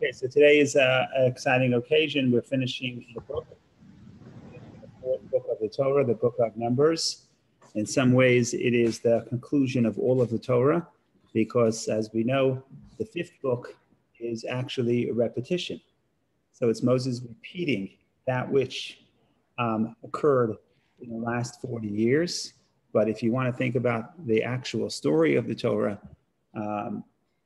Okay, so today is an exciting occasion. We're finishing the book, the book of the Torah, the book of Numbers. In some ways, it is the conclusion of all of the Torah, because as we know, the fifth book is actually a repetition. So it's Moses repeating that which um, occurred in the last 40 years. But if you want to think about the actual story of the Torah, um,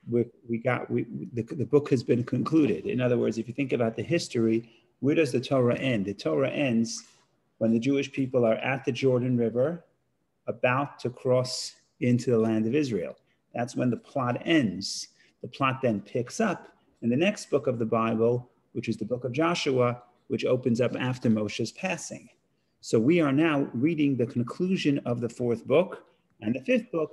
we, we got we, the, the book has been concluded. In other words, if you think about the history, where does the Torah end? The Torah ends when the Jewish people are at the Jordan River, about to cross into the land of Israel. That's when the plot ends. The plot then picks up in the next book of the Bible, which is the book of Joshua, which opens up after Moshe's passing. So we are now reading the conclusion of the fourth book. And the fifth book,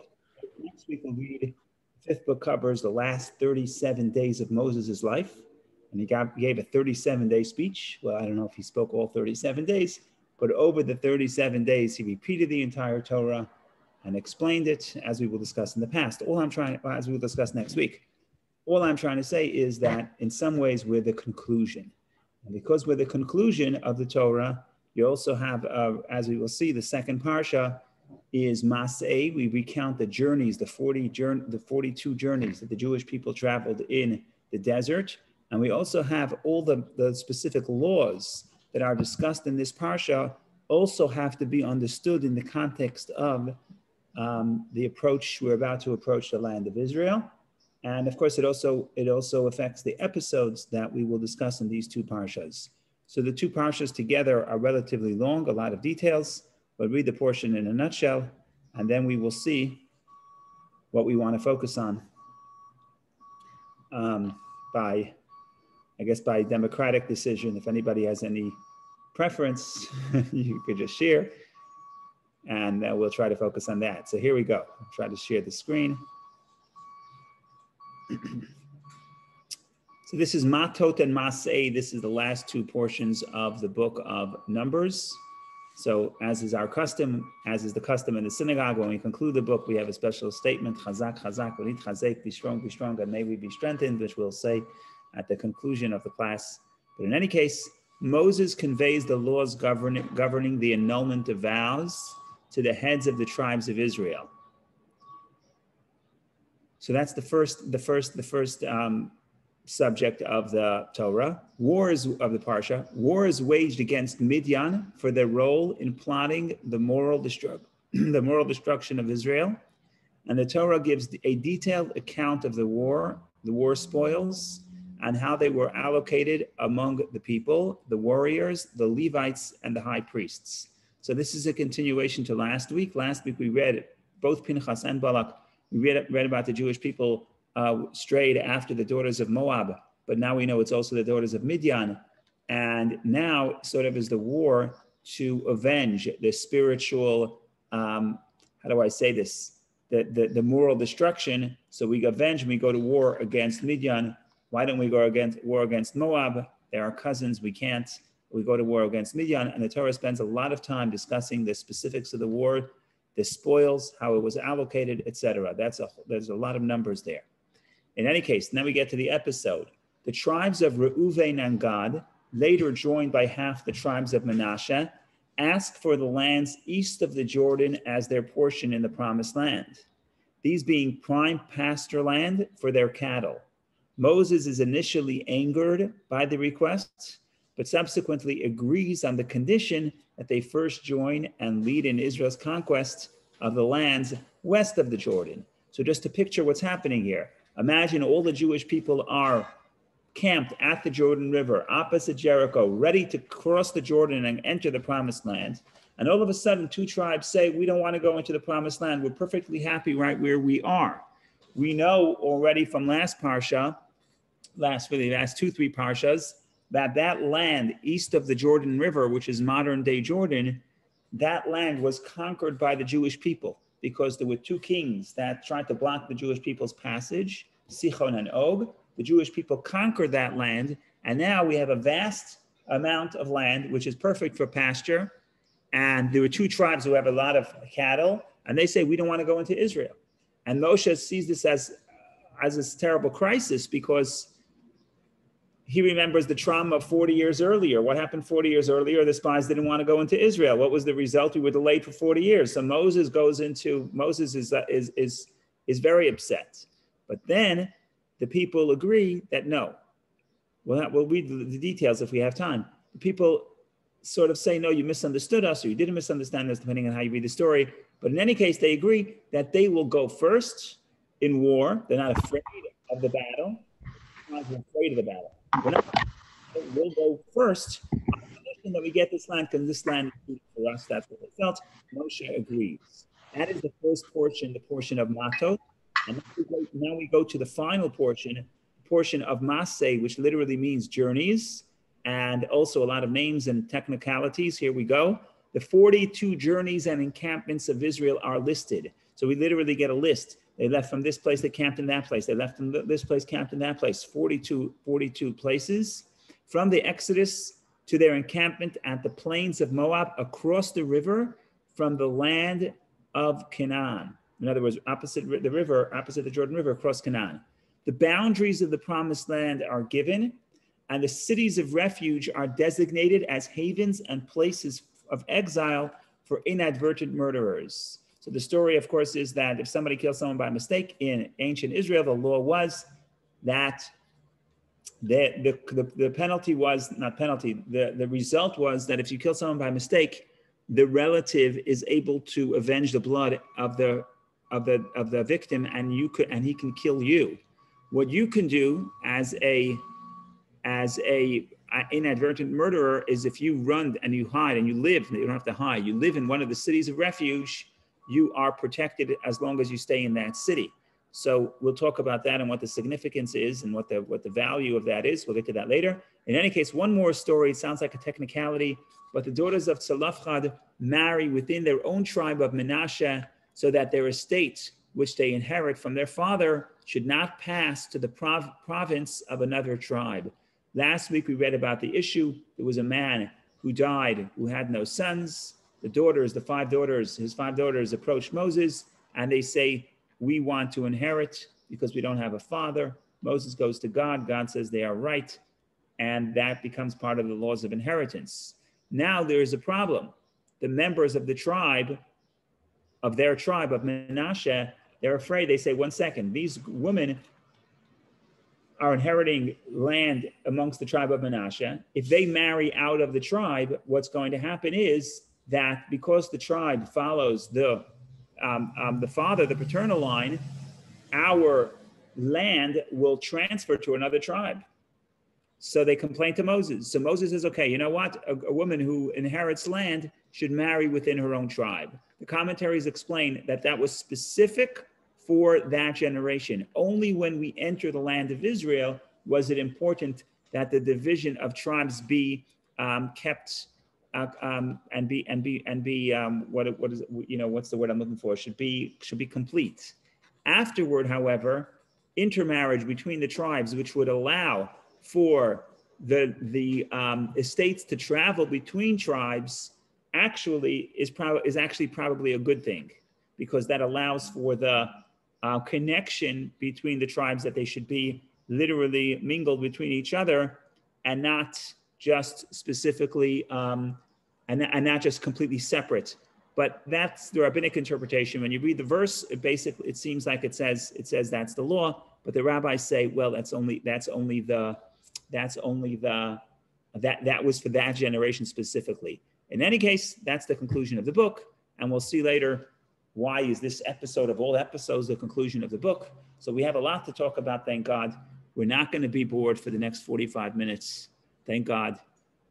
next week we'll read fifth book covers the last 37 days of Moses' life. And he got, gave a 37 day speech. Well, I don't know if he spoke all 37 days, but over the 37 days, he repeated the entire Torah and explained it as we will discuss in the past. All I'm trying, as we will discuss next week, all I'm trying to say is that in some ways we're the conclusion. And because we're the conclusion of the Torah, you also have, uh, as we will see, the second parsha is Masei. We recount the journeys, the 40 journey, the 42 journeys that the Jewish people traveled in the desert. And we also have all the, the specific laws that are discussed in this parsha also have to be understood in the context of um, the approach we're about to approach the land of Israel. And of course, it also, it also affects the episodes that we will discuss in these two parshas. So the two parshas together are relatively long, a lot of details but read the portion in a nutshell, and then we will see what we want to focus on um, by, I guess, by democratic decision. If anybody has any preference, you could just share, and uh, we'll try to focus on that. So here we go. I'll try to share the screen. so this is Matot and Masei. This is the last two portions of the book of Numbers. So, as is our custom, as is the custom in the synagogue, when we conclude the book, we have a special statement: "Chazak, chazak, we need be strong, be strong, and may we be strengthened," which we'll say at the conclusion of the class. But in any case, Moses conveys the laws governing, governing the annulment of vows to the heads of the tribes of Israel. So that's the first, the first, the first um, subject of the Torah. Wars of the Parsha. War is waged against Midian for their role in plotting the moral, the moral destruction of Israel. And the Torah gives a detailed account of the war, the war spoils, and how they were allocated among the people, the warriors, the Levites, and the high priests. So this is a continuation to last week. Last week we read both Pinchas and Balak. We read, read about the Jewish people uh, strayed after the daughters of Moab, but now we know it's also the daughters of Midian. And now, sort of, is the war to avenge the spiritual, um, how do I say this? The, the, the moral destruction. So we avenge we go to war against Midian. Why don't we go against war against Moab? They're our cousins. We can't. We go to war against Midian. And the Torah spends a lot of time discussing the specifics of the war, the spoils, how it was allocated, etc. That's a there's a lot of numbers there. In any case, then we get to the episode. The tribes of Reuven and Gad, later joined by half the tribes of Manasseh, ask for the lands east of the Jordan as their portion in the promised land, these being prime pasture land for their cattle. Moses is initially angered by the request, but subsequently agrees on the condition that they first join and lead in Israel's conquest of the lands west of the Jordan. So, just to picture what's happening here, Imagine all the Jewish people are camped at the Jordan River, opposite Jericho, ready to cross the Jordan and enter the promised land. And all of a sudden, two tribes say, We don't want to go into the promised land. We're perfectly happy right where we are. We know already from last Parsha, last really last two, three Parshas, that that land east of the Jordan River, which is modern day Jordan, that land was conquered by the Jewish people because there were two kings that tried to block the Jewish people's passage, Sichon and Og. The Jewish people conquered that land, and now we have a vast amount of land which is perfect for pasture. And there were two tribes who have a lot of cattle, and they say, We don't want to go into Israel. And Moshe sees this as, as this terrible crisis because he remembers the trauma of 40 years earlier. What happened 40 years earlier? The spies didn't want to go into Israel. What was the result? We were delayed for 40 years. So Moses goes into Moses is uh, is is is very upset. But then the people agree that no. Well, we'll read the, the details if we have time. The people sort of say, no, you misunderstood us, or you didn't misunderstand us, depending on how you read the story. But in any case, they agree that they will go first in war. They're not afraid of the battle. They're not afraid of the battle. We're not, we'll go first on condition that we get this land because this land is for us. That's what they felt. Moshe agrees. That is the first portion, the portion of Mato. And now we, go, to the final portion, portion of Masei, which literally means journeys, and also a lot of names and technicalities. Here we go. The 42 journeys and encampments of Israel are listed. So we literally get a list. They left from this place, they camped in that place. They left from this place, camped in that place. 42, 42 places. From the Exodus to their encampment at the plains of Moab, across the river, from the land of Canaan. In other words, opposite the river, opposite the Jordan River, across Canaan. The boundaries of the promised land are given, and the cities of refuge are designated as havens and places of exile for inadvertent murderers. So the story, of course, is that if somebody kills someone by mistake in ancient Israel, the law was that the, the, the, penalty was not penalty. The, the result was that if you kill someone by mistake, the relative is able to avenge the blood of the of the of the victim, and you could and he can kill you. What you can do as a as a inadvertent murderer is if you run and you hide and you live, you don't have to hide. You live in one of the cities of refuge you are protected as long as you stay in that city. So we'll talk about that and what the significance is and what the what the value of that is. We'll get to that later. In any case, one more story. It sounds like a technicality, but the daughters of Tzalafchad marry within their own tribe of Menashe, so that their estate, which they inherit from their father, should not pass to the prov- province of another tribe. Last week we read about the issue. There was a man who died who had no sons the daughters, the five daughters, his five daughters approach Moses and they say, We want to inherit because we don't have a father. Moses goes to God. God says they are right. And that becomes part of the laws of inheritance. Now there is a problem. The members of the tribe, of their tribe of Menashe, they're afraid. They say, One second, these women are inheriting land amongst the tribe of Menashe. If they marry out of the tribe, what's going to happen is that because the tribe follows the um, um, the father, the paternal line, our land will transfer to another tribe. So they complain to Moses. So Moses says, okay, you know what? A, a, woman who inherits land should marry within her own tribe. The commentaries explain that that was specific for that generation. Only when we enter the land of Israel was it important that the division of tribes be um, kept uh, um, and be and be and be um, what what is you know what's the word I'm looking for should be should be complete. Afterward, however, intermarriage between the tribes, which would allow for the the um, estates to travel between tribes, actually is is actually probably a good thing because that allows for the uh, connection between the tribes that they should be literally mingled between each other and not just specifically um, and, and not just completely separate. But that's the rabbinic interpretation. When you read the verse, it basically it seems like it says it says that's the law, but the rabbis say, well, that's only that's only the that's only the that that was for that generation specifically. In any case, that's the conclusion of the book, and we'll see later why is this episode of all episodes the conclusion of the book. So we have a lot to talk about. Thank God. We're not going to be bored for the next 45 minutes thank God.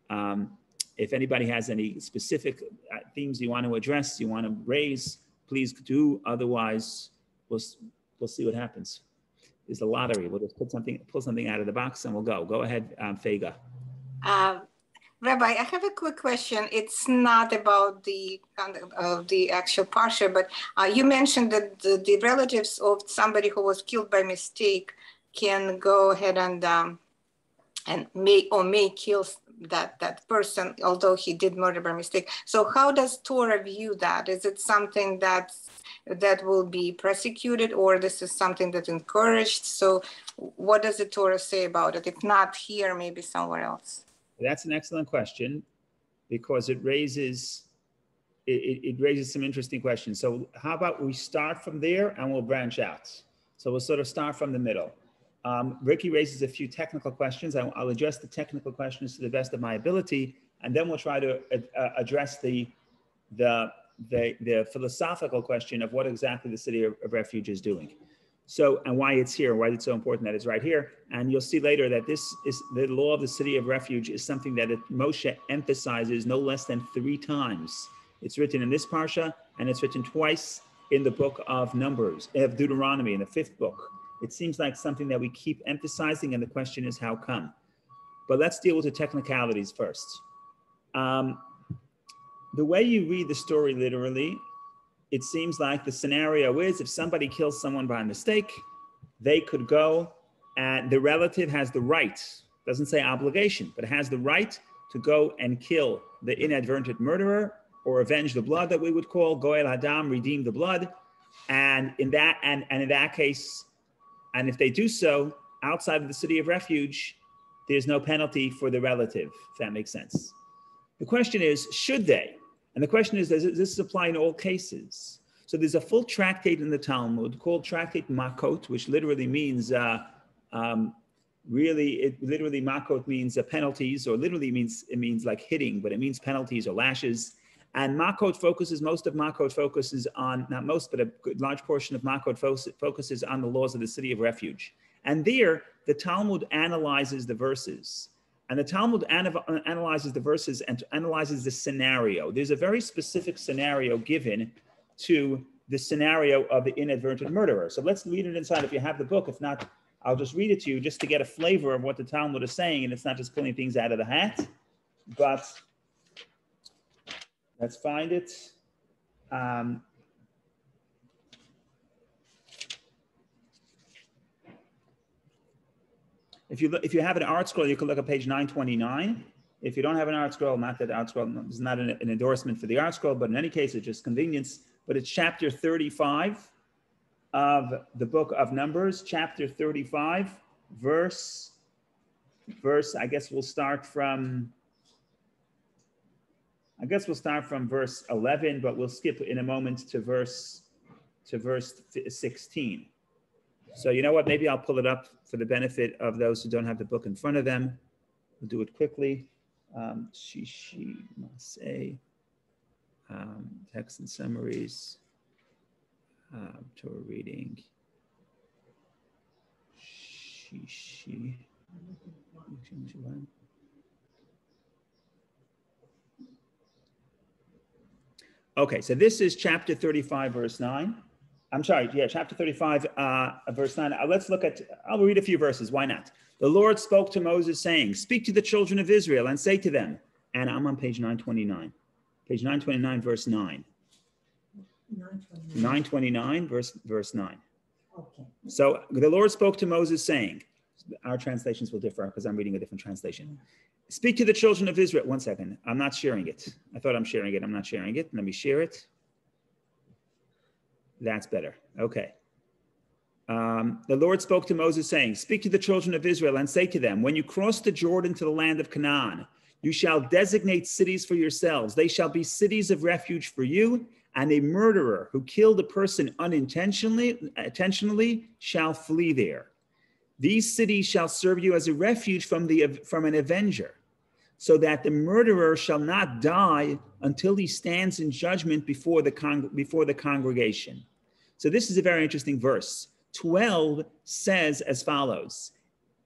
Um, if anybody has any specific uh, themes you want to address, you want to raise, please do. Otherwise, we'll, we'll see what happens. It's a lottery. We'll just put something, pull something out of the box and we'll go. Go ahead, um, Fega. Uh, Rabbi, I have a quick question. It's not about the of the actual parsha, but uh, you mentioned that the, the, relatives of somebody who was killed by mistake can go ahead and um, and may or may kill that that person, although he did murder by mistake. So how does Torah view that? Is it something that that will be prosecuted, or this is something that encouraged? So what does the Torah say about it? If not here, maybe somewhere else. That's an excellent question because it raises it, it, raises some interesting questions. So how about we start from there and we'll branch out. So we'll sort of start from the middle. Um, Ricky raises a few technical questions. I, will address the technical questions to the best of my ability, and then we'll try to uh, address the, the, the, the, philosophical question of what exactly the city of, of, refuge is doing. So, and why it's here, why it's so important that it's right here. And you'll see later that this is the law of the city of refuge is something that it, Moshe emphasizes no less than three times. It's written in this parsha, and it's written twice in the book of Numbers, of Deuteronomy, in the fifth book. It seems like something that we keep emphasizing, and the question is how come? But let's deal with the technicalities first. Um, the way you read the story literally, it seems like the scenario is if somebody kills someone by mistake, they could go and the relative has the right, doesn't say obligation, but has the right to go and kill the inadvertent murderer or avenge the blood that we would call goel hadam, redeem the blood. And in that and, and in that case, and if they do so outside of the city of refuge, there's no penalty for the relative, if that makes sense. The question is, should they? And the question is, does this apply in all cases? So there's a full tractate in the Talmud called Tractate Makot, which literally means, uh, um, really, it literally Makot means uh, penalties, or literally means it means like hitting, but it means penalties or lashes. And Makot focuses, most of Makot focuses on, not most, but a good, large portion of Makot focuses on the laws of the city of refuge. And there, the Talmud analyzes the verses. And the Talmud analyzes the verses and analyzes the scenario. There's a very specific scenario given to the scenario of the inadvertent murderer. So let's read it inside if you have the book. If not, I'll just read it to you just to get a flavor of what the Talmud is saying. And it's not just pulling things out of the hat, but Let's find it. Um, if you look, if you have an ArtScroll, you can look at page 929. If you don't have an ArtScroll, not that ArtScroll is not an, an endorsement for the ArtScroll, but in any case, it's just convenience. But it's chapter 35 of the book of Numbers, chapter 35, verse, verse, I guess we'll start from I guess we'll start from verse 11, but we'll skip in a moment to verse to verse 16. So you know what? Maybe I'll pull it up for the benefit of those who don't have the book in front of them. We'll do it quickly. Um, Shishi Masei, um, text and summaries, um, Torah reading. Shishi. Okay, so this is chapter 35, verse 9. I'm sorry, yeah, chapter 35, uh, verse 9. Uh, let's look at, I'll read a few verses. Why not? The Lord spoke to Moses, saying, Speak to the children of Israel and say to them, and I'm on page 929, page 929, verse 9. 929, 929 verse, verse 9. Okay. So the Lord spoke to Moses, saying, Our translations will differ because I'm reading a different translation. Speak to the children of Israel. One second. I'm not sharing it. I thought I'm sharing it. I'm not sharing it. Let me share it. That's better. Okay. Um, the Lord spoke to Moses, saying, Speak to the children of Israel and say to them, When you cross the Jordan to the land of Canaan, you shall designate cities for yourselves. They shall be cities of refuge for you, and a murderer who killed a person unintentionally intentionally shall flee there. These cities shall serve you as a refuge from, the, from an avenger so that the murderer shall not die until he stands in judgment before the, con- before the congregation. So, this is a very interesting verse. 12 says as follows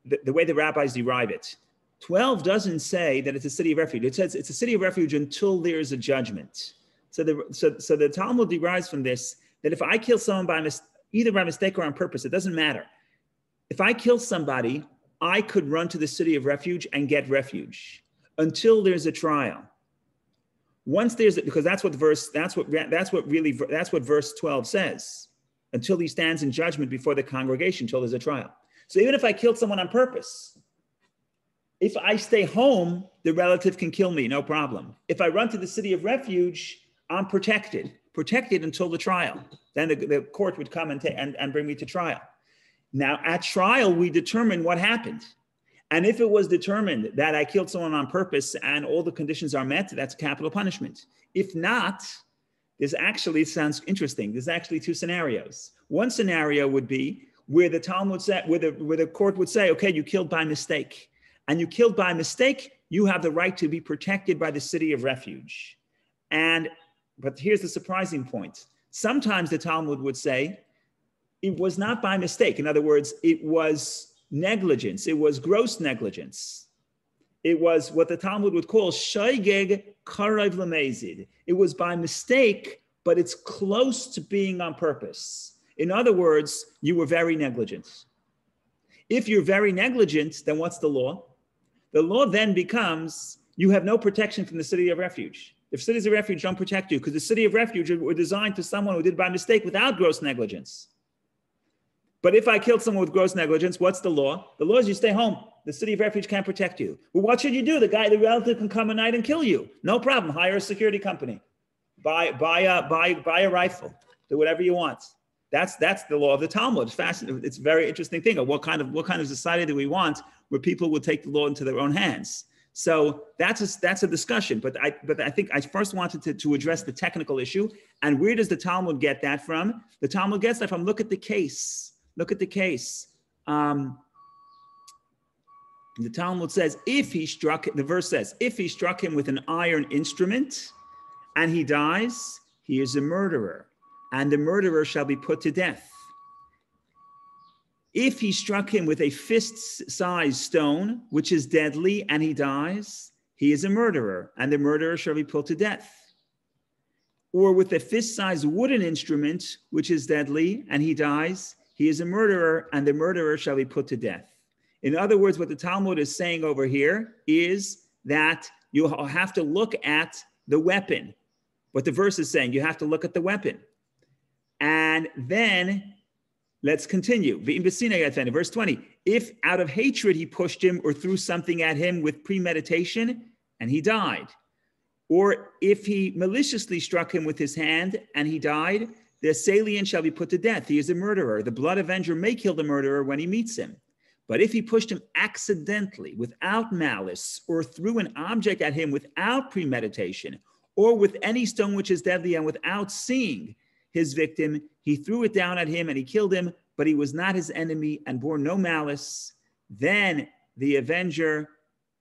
the, the way the rabbis derive it 12 doesn't say that it's a city of refuge, it says it's a city of refuge until there's a judgment. So, the, so, so the Talmud derives from this that if I kill someone by mis- either by mistake or on purpose, it doesn't matter. If I kill somebody, I could run to the city of refuge and get refuge until there's a trial. Once there's a, because that's what verse that's what that's what really that's what verse 12 says. Until he stands in judgment before the congregation until there's a trial. So even if I killed someone on purpose, If I stay home, the relative can kill me, no problem. If I run to the city of refuge, I'm protected, protected until the trial. Then the, the court would come and, ta- and, and bring me to trial. Now, at trial, we determine what happened. And if it was determined that I killed someone on purpose and all the conditions are met, that's capital punishment. If not, this actually sounds interesting. There's actually two scenarios. One scenario would be where the Talmud said, where the, where the court would say, okay, you killed by mistake. And you killed by mistake, you have the right to be protected by the city of refuge. And, but here's the surprising point. Sometimes the Talmud would say, it was not by mistake. In other words, it was negligence. It was gross negligence. It was what the Talmud would call shaygeg karayv lamezid. It was by mistake, but it's close to being on purpose. In other words, you were very negligent. If you're very negligent, then what's the law? The law then becomes you have no protection from the city of refuge. If cities of refuge don't protect you, because the city of refuge were designed for someone who did by mistake without gross negligence. But if I killed someone with gross negligence, what's the law? The law is you stay home. The city of refuge can't protect you. Well, what should you do? The guy, the relative can come at night and kill you. No problem. Hire a security company. Buy, buy, a, buy, buy a rifle. Do whatever you want. That's that's the law of the Talmud. It's fascinating. It's a very interesting thing. Of what kind of what kind of society do we want where people will take the law into their own hands? So that's a, that's a discussion. But I but I think I first wanted to, to address the technical issue. And where does the Talmud get that from? The Talmud gets that from look at the case. Look at the case. Um, the Talmud says, if he struck, the verse says, if he struck him with an iron instrument and he dies, he is a murderer, and the murderer shall be put to death. If he struck him with a fist sized stone, which is deadly, and he dies, he is a murderer, and the murderer shall be put to death. Or with a fist sized wooden instrument, which is deadly, and he dies, he is a murderer, and the murderer shall be put to death. In other words, what the Talmud is saying over here is that you have to look at the weapon. What the verse is saying, you have to look at the weapon. And then let's continue. Verse 20. If out of hatred he pushed him or threw something at him with premeditation and he died, or if he maliciously struck him with his hand and he died, the assailant shall be put to death. He is a murderer. The blood avenger may kill the murderer when he meets him. But if he pushed him accidentally, without malice, or threw an object at him without premeditation, or with any stone which is deadly and without seeing his victim, he threw it down at him and he killed him, but he was not his enemy and bore no malice, then the avenger,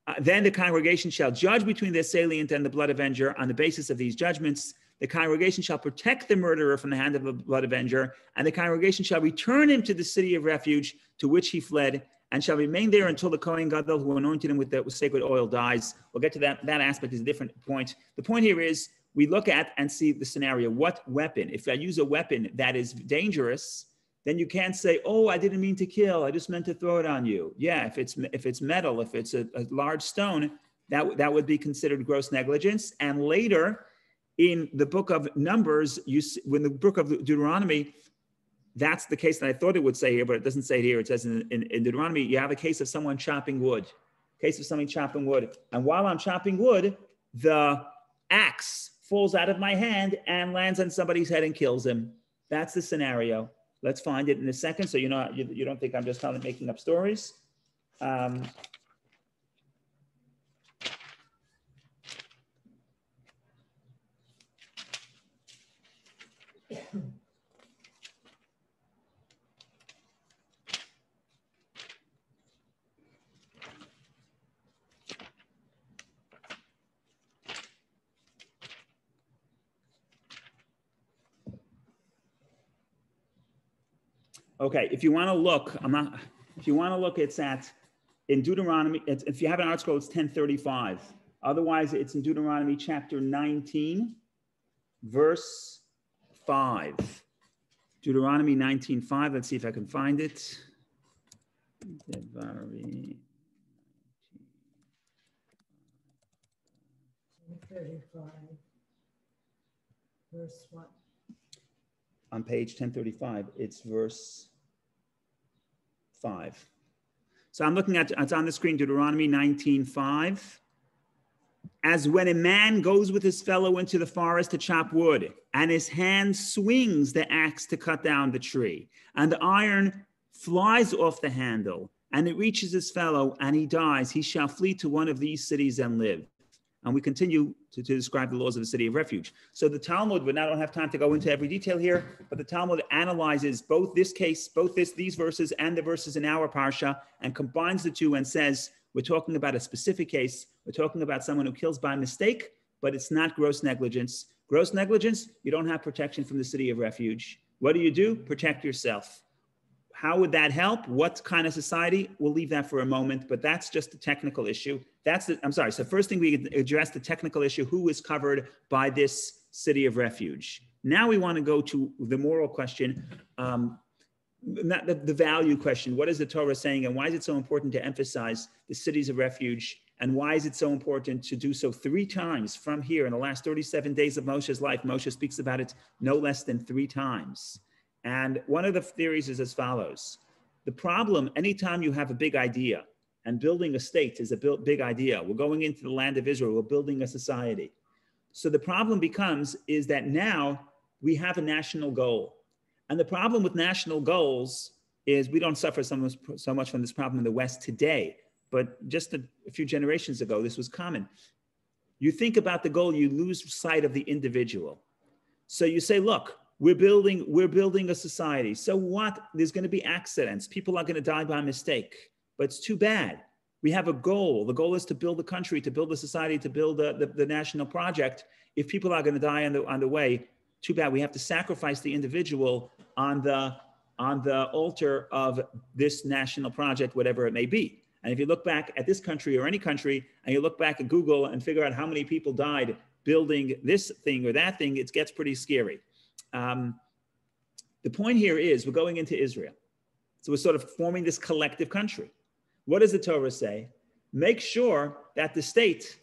uh, then the congregation shall judge between the assailant and the blood avenger on the basis of these judgments the congregation shall protect the murderer from the hand of a blood avenger, and the congregation shall return him to the city of refuge to which he fled, and shall remain there until the Kohen Gadol who anointed him with the with sacred oil dies. We'll get to that. That aspect is a different point. The point here is we look at and see the scenario. What weapon? If I use a weapon that is dangerous, then you can't say, "Oh, I didn't mean to kill. I just meant to throw it on you." Yeah, if it's if it's metal, if it's a, a large stone, that that would be considered gross negligence. And later, in the book of Numbers, you see, when the book of Deuteronomy, that's the case that I thought it would say here, but it doesn't say it here. It says in, in, in Deuteronomy, you have a case of someone chopping wood, case of somebody chopping wood. And while I'm chopping wood, the axe falls out of my hand and lands on somebody's head and kills him. That's the scenario. Let's find it in a second. So you know you, you don't think I'm just kind of making up stories. Um, Okay, if you want to look, I'm not, if you want to look, it's at, in Deuteronomy, it's, if you have an ArtScroll, it's 1035. Otherwise, it's in Deuteronomy chapter 19, verse 5. Deuteronomy 19.5. Let's see if I can find it. Deuteronomy. 35, verse what? On page 1035, it's verse 5. So I'm looking at, it's on the screen, Deuteronomy 19.5. As when a man goes with his fellow into the forest to chop wood, and his hand swings the axe to cut down the tree, and the iron flies off the handle, and it reaches his fellow, and he dies, he shall flee to one of these cities and live. And we continue to, to, describe the laws of the city of refuge. So the Talmud, we now don't have time to go into every detail here, but the Talmud analyzes both this case, both this, these verses and the verses in our parsha, and combines the two and says, we're talking about a specific case. We're talking about someone who kills by mistake, but it's not gross negligence. Gross negligence, you don't have protection from the city of refuge. What do you do? Protect yourself. How would that help? What kind of society? We'll leave that for a moment, but that's just a technical issue. That's the, I'm sorry. So first thing we address the technical issue, who is covered by this city of refuge? Now we want to go to the moral question, um, not the, the value question. What is the Torah saying and why is it so important to emphasize the cities of refuge and why is it so important to do so three times from here in the last 37 days of Moshe's life? Moshe speaks about it no less than three times. And one of the theories is as follows The problem, anytime you have a big idea, and building a state is a big idea, we're going into the land of Israel, we're building a society. So the problem becomes is that now we have a national goal. And the problem with national goals is we don't suffer so much, so much from this problem in the West today, but just a, a few generations ago, this was common. You think about the goal, you lose sight of the individual. So you say, look, we're building we're building a society. So what? There's going to be accidents. People are going to die by mistake. But it's too bad. We have a goal. The goal is to build a country to build a society to build a, the, the national project. If people are going to die on the on the way too bad. We have to sacrifice the individual on the on the altar of this national project whatever it may be. And if you look back at this country or any country and you look back at google and figure out how many people died building this thing or that thing it gets pretty scary um, the point here is we're going into Israel. So we're sort of forming this collective country. What does the Torah say? Make sure that the state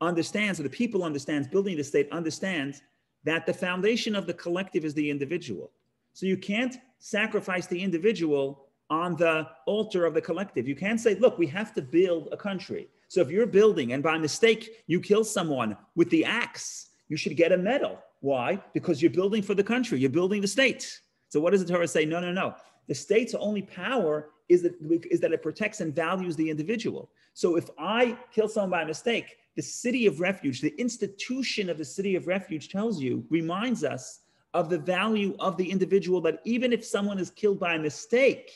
understands, or the people understands, building the state understands that the foundation of the collective is the individual. So you can't sacrifice the individual on the altar of the collective. You can't say, look, we have to build a country. So if you're building and by mistake you kill someone with the axe, you should get a medal. Why? Because you're building for the country, you're building the state. So what does the Torah say? No, no, no. The state's only power is that, is that it protects and values the individual. So if I kill someone by mistake, the city of refuge, the institution of the city of refuge tells you, reminds us of the value of the individual that even if someone is killed by mistake,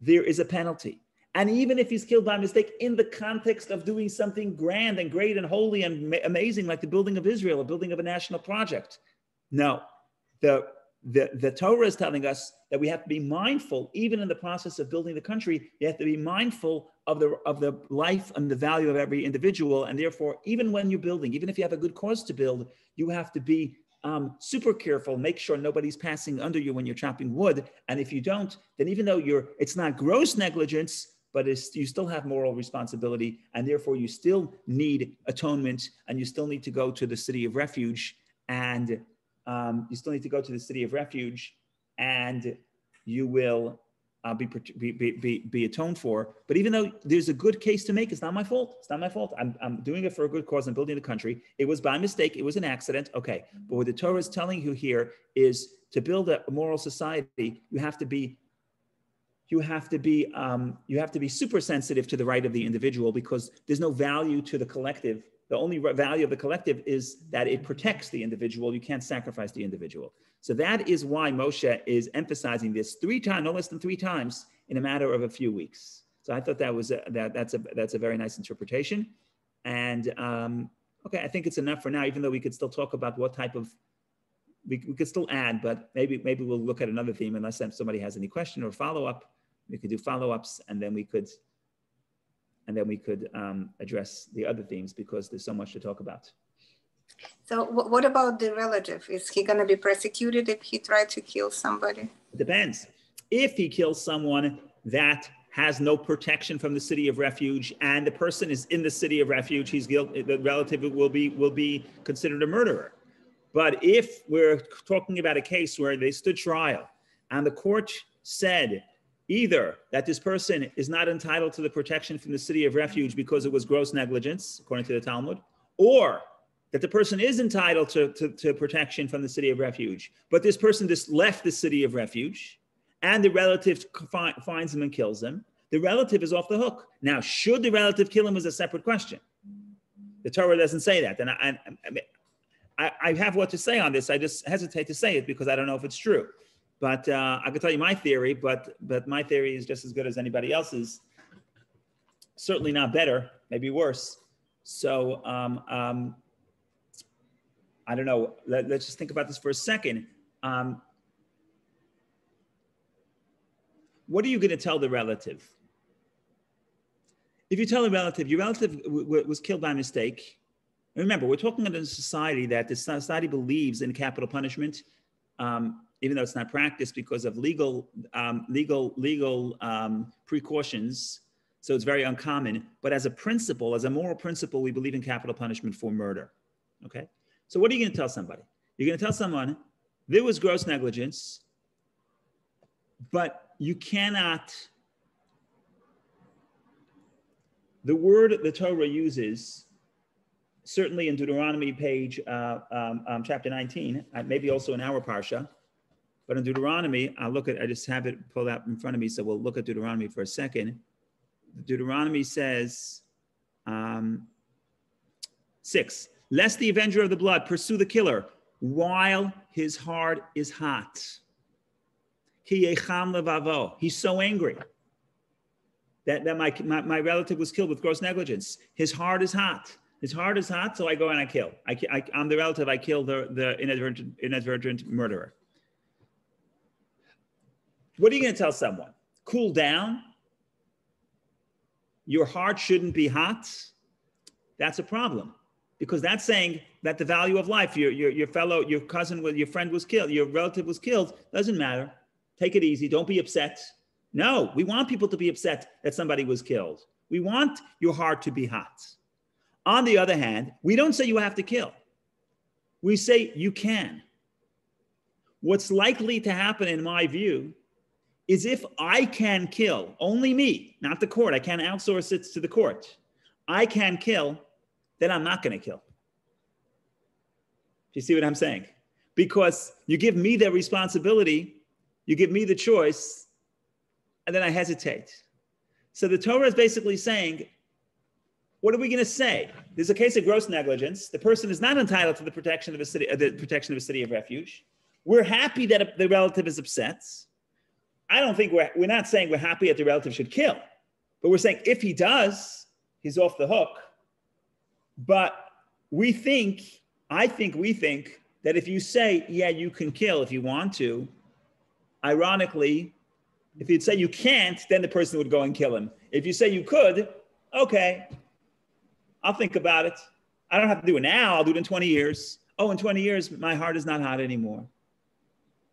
there is a penalty. And even if he's killed by mistake in the context of doing something grand and great and holy and amazing, like the building of Israel, a building of a national project. No, the, the, the Torah is telling us that we have to be mindful, even in the process of building the country, you have to be mindful of the, of the life and the value of every individual. And therefore, even when you're building, even if you have a good cause to build, you have to be um, super careful. Make sure nobody's passing under you when you're chopping wood. And if you don't, then even though you're, it's not gross negligence, but you still have moral responsibility, and therefore you still need atonement, and you still need to go to the city of refuge, and um, you still need to go to the city of refuge, and you will uh, be, be, be, be atoned for. But even though there's a good case to make, it's not my fault. It's not my fault. I'm, I'm doing it for a good cause. I'm building the country. It was by mistake. It was an accident. Okay. But what the Torah is telling you here is to build a moral society, you have to be you have to be um, you have to be super sensitive to the right of the individual because there's no value to the collective. The only value of the collective is that it protects the individual. You can't sacrifice the individual. So that is why Moshe is emphasizing this three times, no less than three times, in a matter of a few weeks. So I thought that was a, that that's a that's a very nice interpretation. And um, okay, I think it's enough for now. Even though we could still talk about what type of we, we could still add, but maybe maybe we'll look at another theme unless somebody has any question or follow up we could do follow-ups and then we could and then we could um, address the other themes because there's so much to talk about. So what about the relative? Is he going to be persecuted if he tried to kill somebody? It depends. If he kills someone that has no protection from the city of refuge and the person is in the city of refuge, he's guilty, the relative will be, will be considered a murderer. But if we're talking about a case where they stood trial and the court said either that this person is not entitled to the protection from the city of refuge because it was gross negligence, according to the Talmud, or that the person is entitled to, to, to, protection from the city of refuge, but this person just left the city of refuge and the relative finds him and kills him, the relative is off the hook. Now, should the relative kill him is a separate question. The Torah doesn't say that. And I, I, I have what to say on this. I just hesitate to say it because I don't know if it's true. But uh, I can tell you my theory, but, but my theory is just as good as anybody else's. Certainly not better, maybe worse. So um, um, I don't know. Let, us just think about this for a second. Um, what are you going to tell the relative? If you tell a relative, your relative was killed by mistake, remember, we're talking about a society that the society believes in capital punishment, um, even though it's not practiced because of legal, um, legal, legal um, precautions. So it's very uncommon. But as a principle, as a moral principle, we believe in capital punishment for murder. Okay. So what are you going to tell somebody? You're going to tell someone there was gross negligence, but you cannot the word the Torah uses, certainly in Deuteronomy page, uh, um, um, chapter 19, uh, maybe also in our Parsha, but in Deuteronomy, I'll look at, I just have it pulled out in front of me, so we'll look at Deuteronomy for a second. Deuteronomy says, um, six, lest the avenger of the blood pursue the killer while his heart is hot. He's so angry that, that my, my, my, relative was killed with gross negligence. His heart is hot. His heart is hot, so I go and I kill. I, I, am the relative, I kill the, the inadvertent, inadvertent murderer. What are you going to tell someone? Cool down? Your heart shouldn't be hot? That's a problem because that's saying that the value of life, your, your, your fellow, your cousin, your friend was killed, your relative was killed, doesn't matter. Take it easy. Don't be upset. No, we want people to be upset that somebody was killed. We want your heart to be hot. On the other hand, we don't say you have to kill. We say you can. What's likely to happen, in my view, is if I can kill, only me, not the court, I can't outsource it to the court. I can kill, then I'm not going to kill. Do you see what I'm saying? Because you give me the responsibility, you give me the choice, and then I hesitate. So the Torah is basically saying, what are we going to say? There's a case of gross negligence. The person is not entitled to the protection of a city, uh, the protection of a city of refuge. We're happy that the relative is upset. I don't think we're, we're not saying we're happy that the relative should kill, but we're saying if he does, he's off the hook. But we think, I think we think that if you say, yeah, you can kill if you want to, ironically, if you'd say you can't, then the person would go and kill him. If you say you could, okay, I'll think about it. I don't have to do it now. I'll do it in 20 years. Oh, in 20 years, my heart is not hot anymore.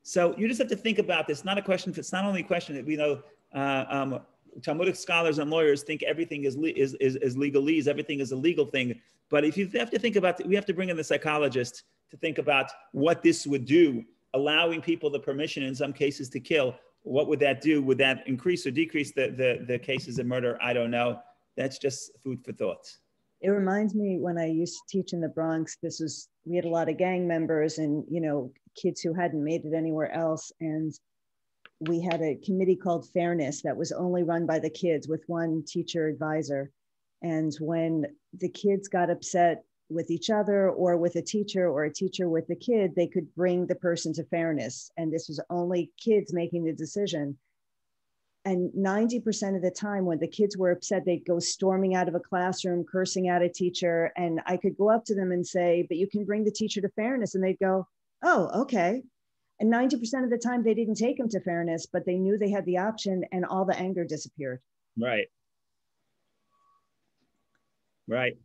So you just have to think about this. Not a question. It's not only a question that we know. Uh, um, Talmudic scholars and lawyers think everything is, is, is, is legalese. Everything is a legal thing. But if you have to think about, we have to bring in the psychologist to think about what this would do, allowing people the permission in some cases to kill what would that do? Would that increase or decrease the, the, the cases of murder? I don't know. That's just food for thought. It reminds me when I used to teach in the Bronx, this was, we had a lot of gang members and, you know, kids who hadn't made it anywhere else. And we had a committee called Fairness that was only run by the kids with one teacher advisor. And when the kids got upset with each other or with a teacher or a teacher with the kid, they could bring the person to fairness. And this was only kids making the decision. And 90% of the time, when the kids were upset, they'd go storming out of a classroom, cursing at a teacher. And I could go up to them and say, But you can bring the teacher to fairness. And they'd go, Oh, okay. And 90% of the time, they didn't take them to fairness, but they knew they had the option and all the anger disappeared. Right. Right.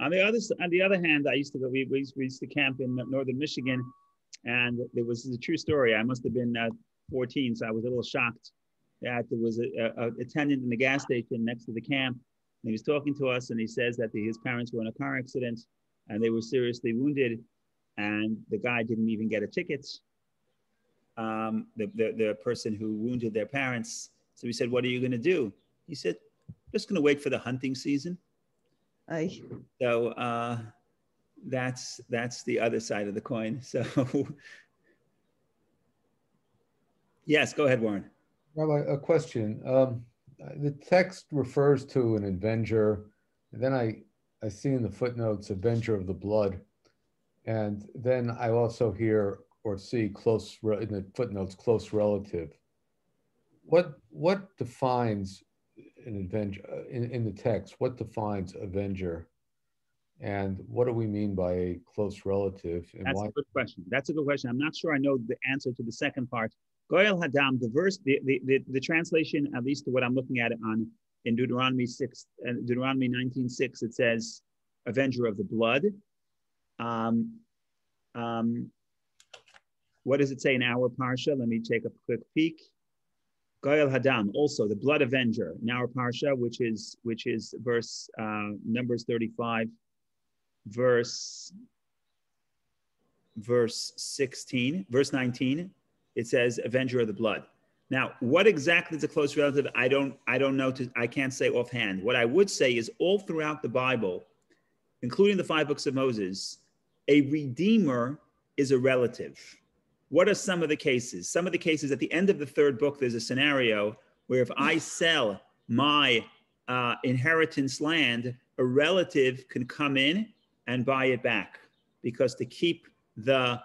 On the other on the other hand, I used to go. We, we, used to camp in northern Michigan, and there was a true story. I must have been uh, 14, so I was a little shocked that there was a, attendant in the gas station next to the camp. And he was talking to us, and he says that the, his parents were in a car accident, and they were seriously wounded, and the guy didn't even get a ticket. Um, the, the the person who wounded their parents So we said, What are you going to do? He said, Just going to wait for the hunting season. I, So uh, that's that's the other side of the coin. So yes, go ahead, Warren. Rabbi, a question. Um, the text refers to an avenger, and then I, I see in the footnotes avenger of the blood, and then I also hear or see close in the footnotes close relative. What what defines an avenger uh, in, in the text? What defines avenger, and what do we mean by a close relative? And That's why? a good question. That's a good question. I'm not sure I know the answer to the second part. Goel Hadam, the verse, the, the, the, the translation, at least to what I'm looking at it on in Deuteronomy 6 and Deuteronomy 19:6, it says, Avenger of the blood. Um, um, what does it say in our parsha? Let me take a quick peek. Goel Hadam, also the blood avenger in our parsha, which is which is verse uh, Numbers 35, verse verse 16, verse 19, it says avenger of the blood. Now, what exactly is a close relative? I don't I don't know to I can't say offhand. What I would say is all throughout the Bible, including the five books of Moses, a redeemer is a relative. What are some of the cases? Some of the cases at the end of the third book, there's a scenario where if I sell my uh, inheritance land, a relative can come in and buy it back because to keep the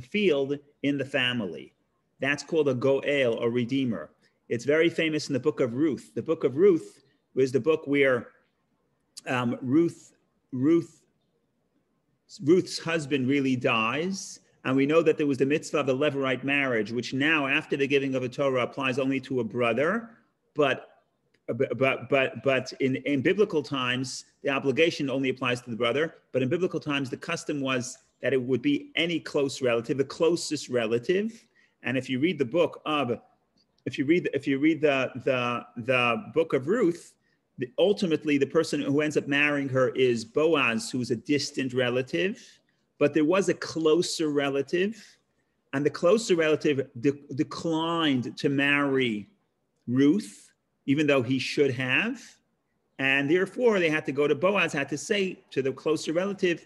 field in the family. That's called a goel, a redeemer. It's very famous in the book of Ruth. The book of Ruth was the book where um, Ruth, Ruth, Ruth's husband really dies, and we know that there was the mitzvah of the Levirate marriage, which now, after the giving of a Torah, applies only to a brother, but but but but in, in biblical times the obligation only applies to the brother. But in biblical times the custom was that it would be any close relative the closest relative. And if you read the book of if you read if you read the the the book of ruth ultimately the person who ends up marrying her is boaz who's a distant relative but there was a closer relative and the closer relative de- declined to marry ruth even though he should have. And therefore, they had to go to Boaz, had to say to the closer relative,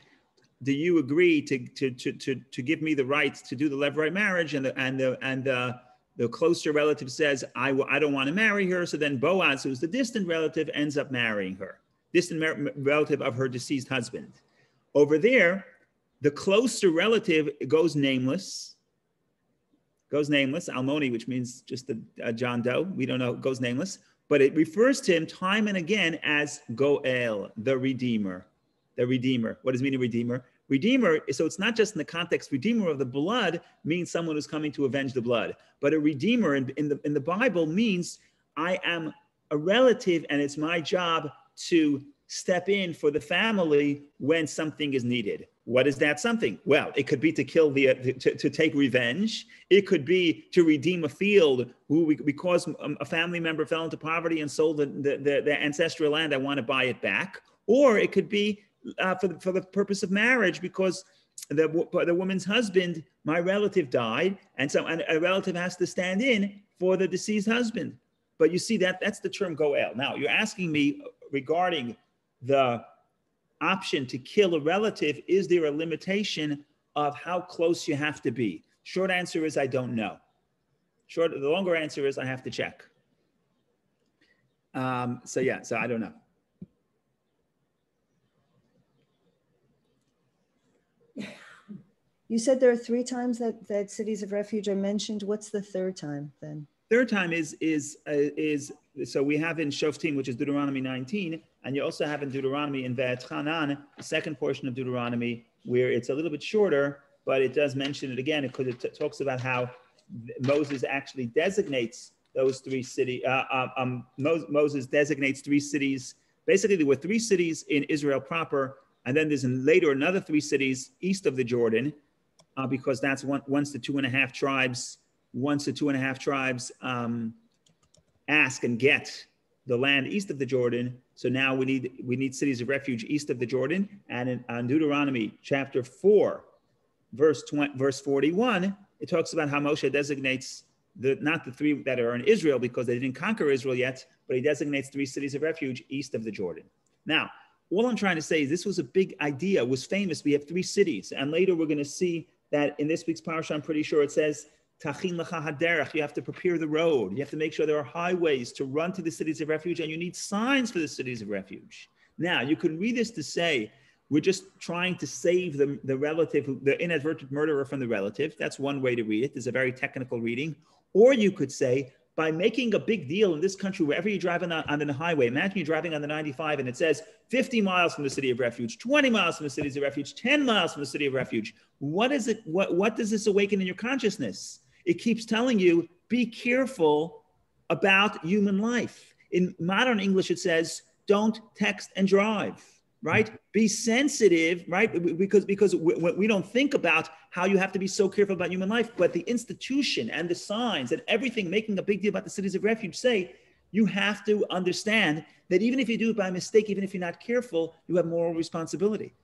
do you agree to, to, to, to, to give me the right to do the Levirate marriage? And the, and the, and the, the closer relative says, I w- I don't want to marry her. So then Boaz, who's the distant relative, ends up marrying her, distant relative of her deceased husband. Over there, the closer relative goes nameless, goes nameless, Almoni, which means just a, a uh, John Doe. We don't know, goes nameless, but it refers to him time and again as Goel, the Redeemer. The Redeemer. What does mean, a Redeemer? Redeemer, so it's not just in the context, Redeemer of the blood means someone who's coming to avenge the blood. But a Redeemer in, in, the, in the Bible means I am a relative and it's my job to step in for the family when something is needed. What is that something? Well, it could be to kill the, to, to take revenge. It could be to redeem a field who because um, a family member fell into poverty and sold the, the, the, the ancestral land. I want to buy it back. Or it could be uh, for, the, for the purpose of marriage because the, the woman's husband, my relative died. And so and a relative has to stand in for the deceased husband. But you see that that's the term goel. Now you're asking me regarding the option to kill a relative, is there a limitation of how close you have to be? Short answer is I don't know. Short, the longer answer is I have to check. Um, so yeah, so I don't know. You said there are three times that, that cities of refuge are mentioned. What's the third time then? Third time is is uh, is so we have in Shoftim, which is Deuteronomy 19, and you also have in Deuteronomy in Ve'etchanan, the second portion of Deuteronomy, where it's a little bit shorter, but it does mention it again because it talks about how Moses actually designates those three cities. Uh, um, um Moses designates three cities. Basically, there were three cities in Israel proper, and then there's later another three cities east of the Jordan, uh, because that's one, once the two and a half tribes, once the two and a half tribes um, ask and get the land east of the Jordan. So now we need we need cities of refuge east of the Jordan. And in on Deuteronomy chapter four, verse 20, verse 41, it talks about how Moshe designates the not the three that are in Israel because they didn't conquer Israel yet, but he designates three cities of refuge east of the Jordan. Now, all I'm trying to say is this was a big idea, was famous. We have three cities, and later we're going to see that in this week's parasha, I'm pretty sure it says Tachin. You have to prepare the road. You have to make sure there are highways to run to the cities of refuge, and you need signs for the cities of refuge. Now, you can read this to say we're just trying to save the, the relative, the inadvertent murderer from the relative. That's one way to read it. It's a very technical reading. Or you could say, by making a big deal in this country, wherever you're driving on, on the highway, imagine you're driving on the 95 and it says 50 miles from the city of refuge, 20 miles from the city of refuge, 10 miles from the city of refuge. What is it? What, what does this awaken in your consciousness? It keeps telling you, be careful about human life. In modern English, it says, don't text and drive right? Mm-hmm. Be sensitive right? Because because we, we, don't think about how you have to be so careful about human life but the institution and the signs and everything making a big deal about the cities of refuge say you have to understand that even if you do it by mistake even if you're not careful you have moral responsibility.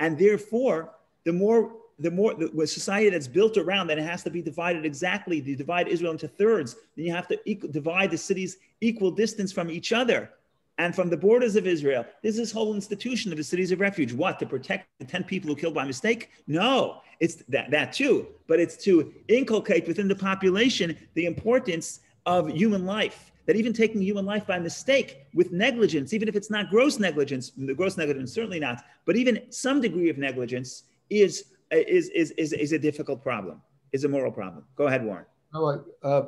And therefore the more the more the society that's built around that it has to be divided exactly to divide israel into thirds then you have to equal, divide the cities equal distance from each other and from the borders of Israel. This is whole institution of the cities of refuge. What? To protect the 10 people who killed by mistake? No, it's that, that too. But it's to inculcate within the population the importance of human life. That even taking human life by mistake with negligence, even if it's not gross negligence, the gross negligence certainly not, but even some degree of negligence is is is is, is a difficult problem, is a moral problem. Go ahead, Warren. No, uh,